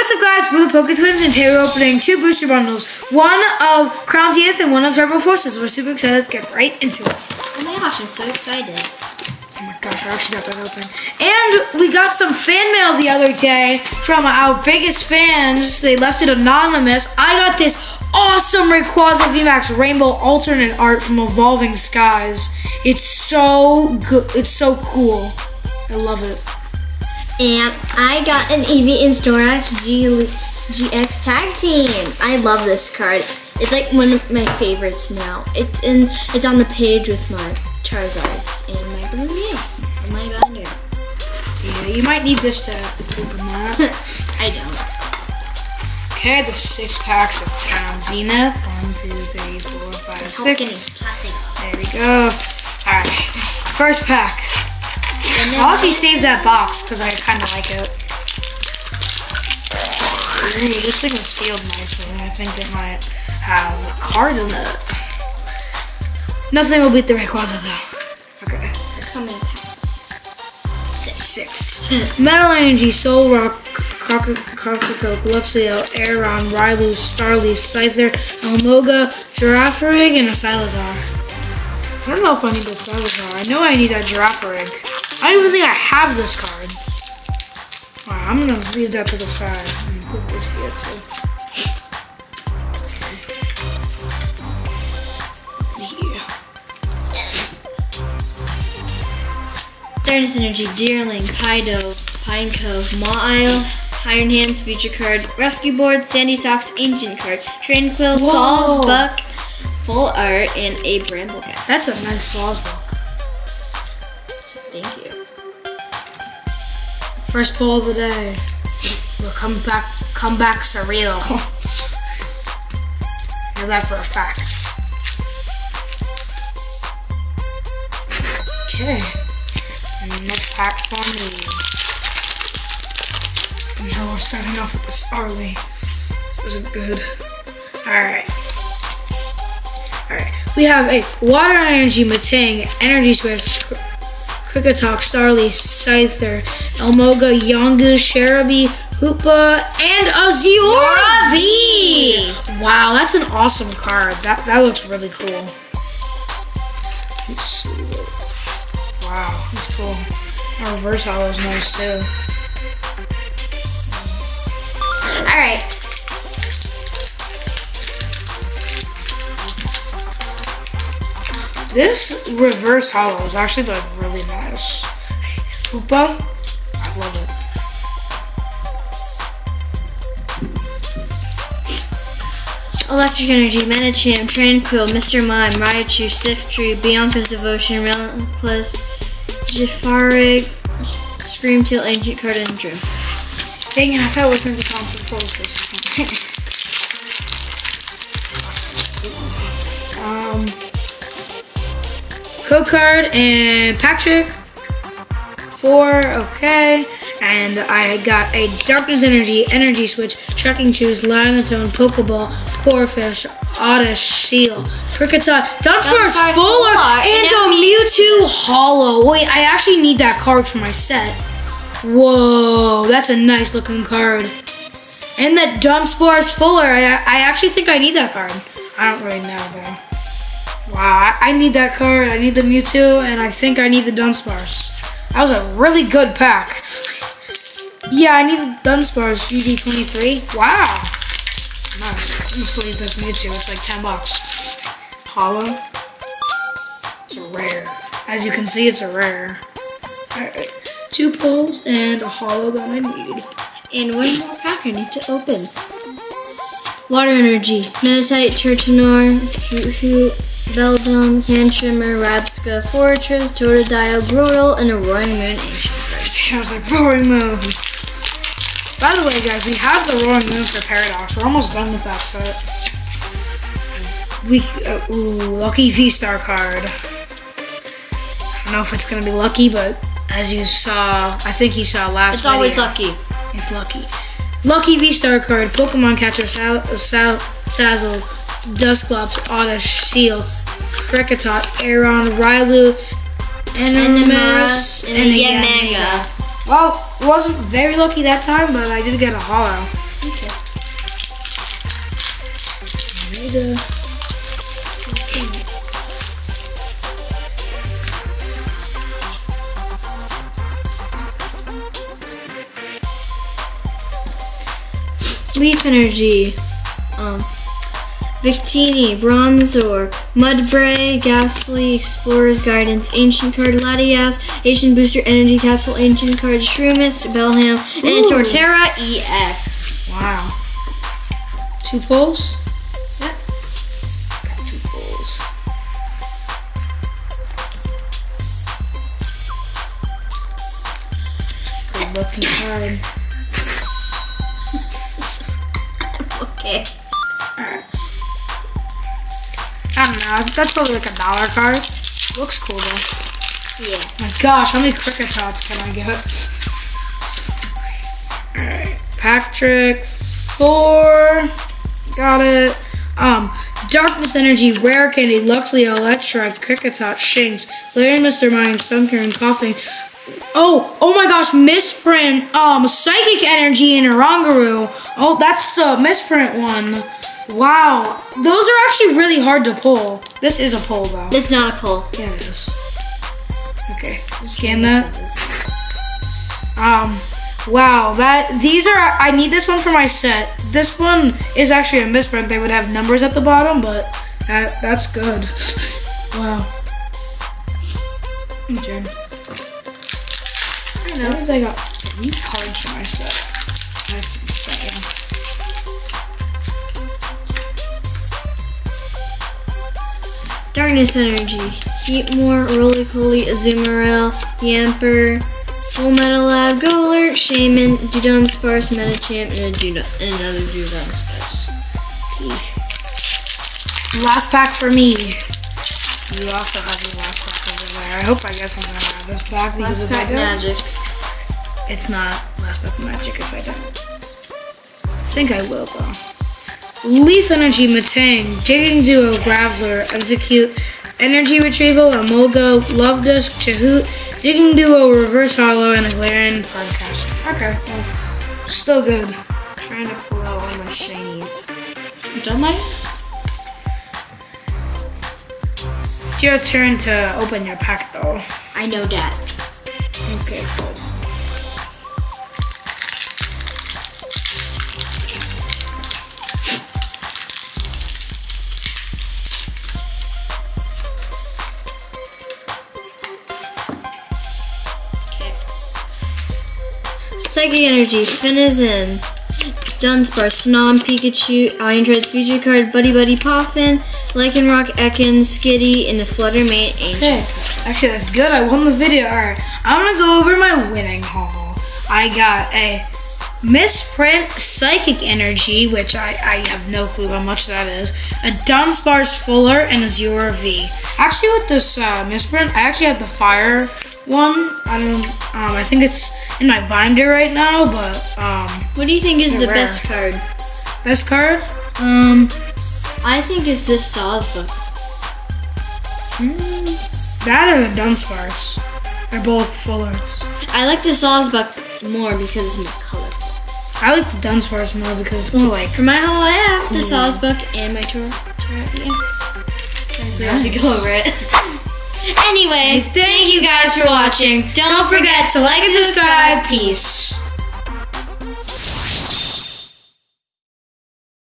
What's up guys, we're the Poke Twins and today we're opening two booster bundles. One of Crown Zenith and one of Temporal Forces. We're super excited, let's get right into it. Oh my gosh, I'm so excited. Oh my gosh, I actually got that open. And we got some fan mail the other day from our biggest fans. They left it anonymous. I got this awesome Rayquaza VMAX Rainbow alternate art from Evolving Skies. It's so good, it's so cool. I love it. And I got an Eevee and Snorlax G GX tag team. I love this card. It's like one of my favorites now. It's in it's on the page with my Charizards and my Bermuda and oh my binder. Yeah, you might need this to open that. I don't. Okay, the six packs of Crown Zenith. One, two, three, four, five, six. There we go. Alright, first pack. I'll actually save that box because I kind of like it. Ooh, this thing is sealed nicely. I think it might have a card in it. Nothing will beat the Rayquaza though. Okay. Coming. Six. Six. Metal Energy, Solrock, Crococoke, Luxio, Aron, Riolu, Starly, Scyther, Elmoga, Girafarig, and a Silazar. I don't know if I need the Silazar. I know I need that Girafarig. I don't even think I have this card. Alright, I'm gonna leave that to the side and put this here too. Yeah. Darkness Energy, Deerling, Pidove, Pine Cove, Mawile, Iron Hands, Future Card, Rescue Board, Sandy Shocks, Ancient Card, Tranquill, Sawsbuck, Full Art, and a Bramblecat. That's a nice Sawsbuck. Thank First pull of the day. We'll come back, come back surreal. know that for a fact. Okay. And next pack for me. And now we're starting off with the Starly. This isn't good. Alright. Alright. We have a Water Energy Matang Energy Switch Kricketot, Starly, Scyther, Elmoga, Yongu, Sharabi, Hoopa, and Azure V! Wow, that's an awesome card. That that looks really cool. Wow, that's cool. Our reverse holo is nice too. Alright. This reverse holo is actually like really nice. Hoopa, love it. Electric Energy, Medicham, Tranquil, Mr. Mime, Raichu, Siftree, Bianca's Devotion, Relentless, Girafarig, Screamtail, Ancient Card, and Drew. Dang it, I thought it was going to be constant pull for a second. um, code card and Patrick. Four, okay. And I got a Darkness Energy, Energy Switch, Tracking Shoes, Lionatone, Pokeball, Corphish, Oddish, Seel, Kricketot, Dunsparce, Dunsparce Fuller, Fuller, and a Mewtwo Hollow. Wait, I actually need that card for my set. Whoa, that's a nice looking card. And that Dunsparce Fuller, I, I actually think I need that card. I don't really know though. Wow, I, I need that card. I need the Mewtwo, and I think I need the Dunsparce. That was a really good pack. Yeah, I need the Dunsparce UD23. Wow. Nice. I'm just leave this Mewtwo. It's like 10 bucks. Hollow. It's a rare. As you can see, it's a rare. Alright. Two pulls and a hollow that I need. And one more pack I need to open. Water Energy, Meditite, Turtonar, Hoo-Hoo, Beldum, Handshimmer, Rabsca, Forretress, Totodile, Groodle, and a Roaring Moon Ancient Card. I was like, Roaring Moon. By the way, guys, we have the Roaring Moon for Paradox. We're almost done with that set. We, uh, ooh, Lucky V-Star card. I don't know if it's going to be lucky, but as you saw, I think you saw last time. It's always lucky. It's lucky. Lucky V-Star card, Pokemon Catcher, Sal Sal Sazzle, Dusclops, Oddish, Seel, Kricketot, Aron, Riolu, Animus, and a Yamaga. Well, it wasn't very lucky that time, but I did get a hollow. Okay. Leaf Energy. Victini, Bronzor, Mudbray, Gastly, Explorer's Guidance, Ancient Card, Latias, Ancient Booster Energy Capsule, Ancient Card, Shroomis, Belham, and Ooh. Torterra EX. Wow. Two pulls? Yep. Got two pulls. Good looking card. Okay. Alright. I don't know. That's probably like a dollar card. Looks cool though. Yeah. My gosh, how many Kricketots can I get? Alright. Patrick, four. Got it. Um, Darkness Energy, Rare Candy, Luxley, Electra, Kricketot, Shinx, Larry, Mr. Mime, Stunker, and Koffing. Oh, oh my gosh, misprint, um, Psychic Energy and Oranguru. Oh, that's the misprint one. Wow, those are actually really hard to pull. This is a pull though. That's not a pull. Yeah, it is. Okay, scan that. Um, wow, that these are. I need this one for my set. This one is actually a misprint. They would have numbers at the bottom, but that that's good. wow. Turn. I know. I got three cards for my set. That's insane. Darkness Energy, Heatmor, Roly Poly, Azumarill, Yamper, Full Metal Lab, Go Alert, Shaman, Dudunsparce, Metachamp, and, a Dudon, and another Dudunsparce. Last pack for me. You also have the last pack over there. I hope I guess I'm gonna have this pack because I don't, Magic. it's not last pack magic if I don't. I think I will though. Leaf Energy Matang, Digging Duo, Graveler, Execute, Energy Retrieval, Amogo, Love Disc, Chahoot, Digging Duo, Reverse Holo, and a Galarian Podcast. Okay, well, still good. trying to pull out all my shinies. Done that? It's your turn to open your pack though. I know that. Okay, cool. Psychic Energy, Finizen, Dunsparce, Snom, Pikachu, Iron Future Card, Buddy Buddy Poffin, Lycanroc, Ekans, Skitty, and a Fluttermane Ancient. Okay, actually that's good. I won the video. Alright, I'm gonna go over my winning haul. I got a misprint Psychic Energy, which I, I have no clue how much that is, a Dunsparce Fuller, and a Zero V. Actually, with this uh, misprint, I actually have the Fire one. I don't, um, I think it's in my binder right now, but um, What do you think is the rare. best card? best card, um, I think it's this Sawsbuck. that or the Dunsparce. They're both full arts. I like the Sawsbuck more because it's more colorful. I like the Dunsparce more because it's more like For my whole I have the Sawsbuck and my Tor Torterra EX. We have to go over it. anyway, thank you guys for watching. Don't forget to like and subscribe. Peace.